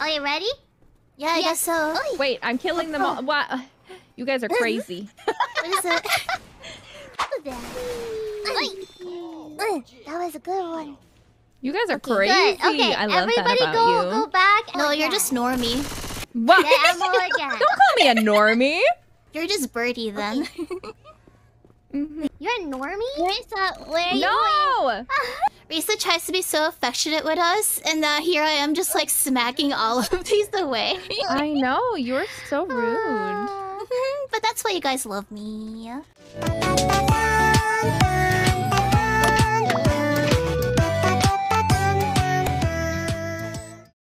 Are you ready? Yeah, I guess so. Oi. Wait, I'm killing them all. What? You guys are crazy. What is it? That? That was a good one. You guys are Okay, crazy. Good. Okay, I love everybody that about go you. go back. No, and you're again. just Normie. What? Yeah, Emma again. Don't call me a normie. You're just Birdie then. Mhm. You're a normie. Risa, where are you? No. Risa tries to be so affectionate with us, and uh, here I am just like smacking all of these away. I know you're so rude. but that's why you guys love me.